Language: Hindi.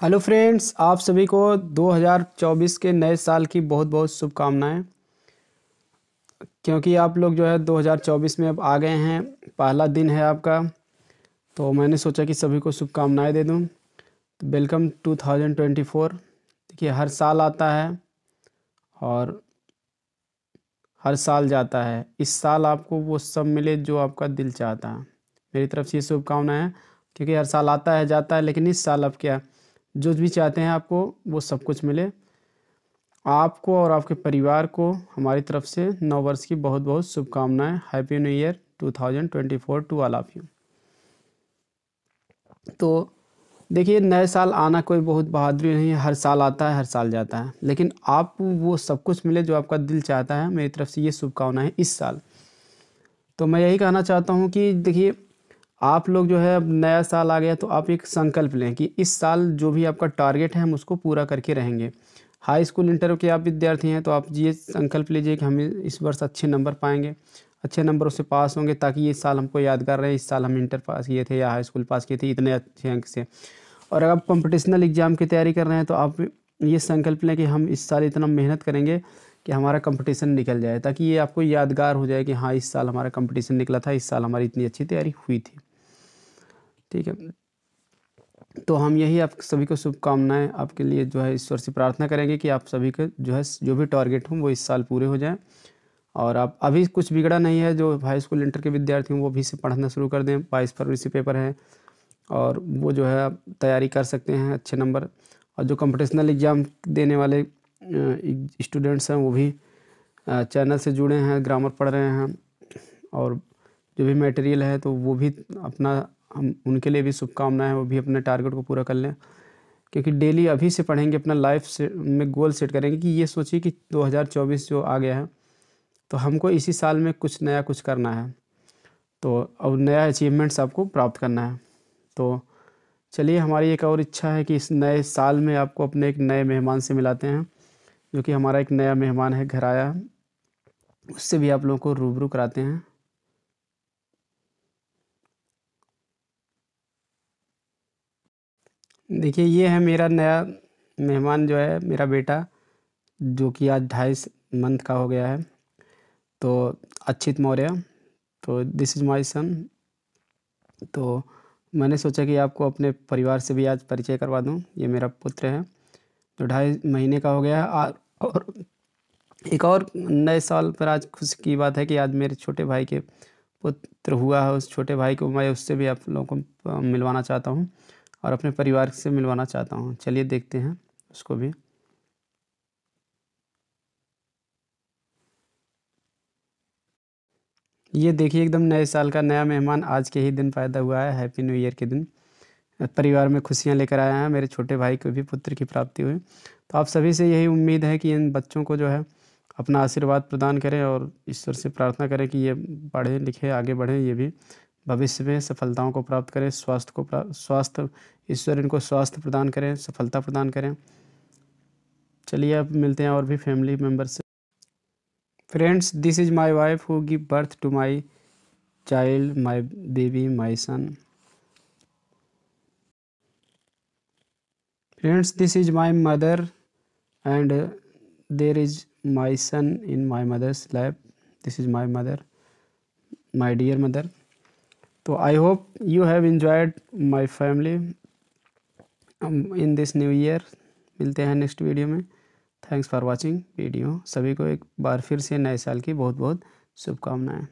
हेलो फ्रेंड्स, आप सभी को 2024 के नए साल की बहुत बहुत शुभकामनाएँ। क्योंकि आप लोग जो है 2024 में अब आ गए हैं, पहला दिन है आपका तो मैंने सोचा कि सभी को शुभकामनाएँ दे दूँ। तो वेलकम 2024 देखिए, हर साल आता है और हर साल जाता है। इस साल आपको वो सब मिले जो आपका दिल चाहता है। मेरी तरफ़ से ये शुभकामनाएँ क्योंकि हर साल आता है, जाता है, लेकिन इस साल अब क्या? जो भी चाहते हैं आपको, वो सब कुछ मिले। आपको और आपके परिवार को हमारी तरफ़ से नौ वर्ष की बहुत बहुत शुभकामनाएँ। Happy new year 2024 to all of you तो देखिए, नए साल आना कोई बहुत बहादुरी नहीं है। हर साल आता है, हर साल जाता है। लेकिन आप वो सब कुछ मिले जो आपका दिल चाहता है। मेरी तरफ़ से ये शुभकामनाएँ इस साल। तो मैं यही कहना चाहता हूँ कि देखिए आप लोग जो है अब नया साल आ गया तो आप एक संकल्प लें कि इस साल जो भी आपका टारगेट है, हम उसको पूरा करके रहेंगे। हाई स्कूल इंटर के आप विद्यार्थी हैं तो आप ये संकल्प लीजिए कि हम इस वर्ष अच्छे नंबर पाएँगे। अच्छे नंबरों से पास होंगे ताकि ये साल हमको यादगार रहे। इस साल हम इंटर पास किए थे या हाई स्कूल पास किए थे इतने अच्छे अंक से। और अगर आप कंपटिशनल एग्ज़ाम की तैयारी कर रहे हैं तो आप ये संकल्प लें कि हम इस साल इतना मेहनत करेंगे कि हमारा कंपटीशन निकल जाए, ताकि ये आपको यादगार हो जाए कि हाँ इस साल हमारा कंपटीशन निकला था, इस साल हमारी इतनी अच्छी तैयारी हुई थी। ठीक है। तो हम यही आप सभी को शुभकामनाएँ आपके लिए जो है ईश्वर से प्रार्थना करेंगे कि आप सभी के जो है, जो भी टारगेट हों, वो इस साल पूरे हो जाएँ। और आप, अभी कुछ बिगड़ा नहीं है, जो हाई स्कूल इंटर के विद्यार्थी हों, वो भी से पढ़ना शुरू कर दें। बाईस फरवरी से पेपर है और वो जो है तैयारी कर सकते हैं अच्छे नंबर। और जो कंपटिशनल एग्ज़ाम देने वाले स्टूडेंट्स हैं, वो भी चैनल से जुड़े हैं ग्रामर पढ़ रहे हैं। और जो भी मटेरियल है तो वो भी अपना हम उनके लिए भी शुभकामनाएँ वो भी अपने टारगेट को पूरा कर लें। क्योंकि डेली अभी से पढ़ेंगे, अपना लाइफ से, में गोल सेट करेंगे कि ये सोचिए कि 2024 जो आ गया है तो हमको इसी साल में कुछ नया कुछ करना है। तो अब नया अचीवमेंट्स आपको प्राप्त करना है। तो चलिए, हमारी एक और इच्छा है कि इस नए साल में आपको अपने एक नए मेहमान से मिलाते हैं, जो कि हमारा एक नया मेहमान है, घर आया। उससे भी आप लोगों को रूबरू कराते हैं। देखिए, ये है मेरा नया मेहमान जो है, मेरा बेटा, जो कि आज ढाई मंथ का हो गया है। तो अच्छित मौर्य तो दिस इज़ माय सन तो मैंने सोचा कि आपको अपने परिवार से भी आज परिचय करवा दूँ। ये मेरा पुत्र है, जो ढाई महीने का हो गया है। और एक और नए साल पर आज खुशी की बात है कि आज मेरे छोटे भाई के पुत्र हुआ है। उस छोटे भाई को मैं उससे भी आप लोगों को मिलवाना चाहता हूँ। और अपने परिवार से मिलवाना चाहता हूँ। चलिए देखते हैं उसको भी। ये देखिए, एकदम नए साल का नया मेहमान आज के ही दिन पैदा हुआ है। हैप्पी न्यू ईयर के दिन। परिवार में खुशियाँ लेकर आया है। मेरे छोटे भाई को भी पुत्र की प्राप्ति हुई। तो आप सभी से यही उम्मीद है कि इन बच्चों को जो है अपना आशीर्वाद प्रदान करें और ईश्वर से प्रार्थना करें कि ये पढ़े लिखे आगे बढ़ें, ये भी भविष्य में सफलताओं को प्राप्त करें, स्वास्थ्य को स्वास्थ्य, ईश्वर इनको स्वास्थ्य प्रदान करें, सफलता प्रदान करें। चलिए अब मिलते हैं और भी फैमिली मेंबर से। Friends this is my wife who give birth to my child my baby my son friends this is my mother and there is my son in my mother's life this is my mother my dear mother तो I hope you have enjoyed my family in this new year मिलते हैं नेक्स्ट वीडियो में. थैंक्स फॉर वॉचिंग वीडियो सभी को एक बार फिर से नए साल की बहुत बहुत शुभकामनाएँ।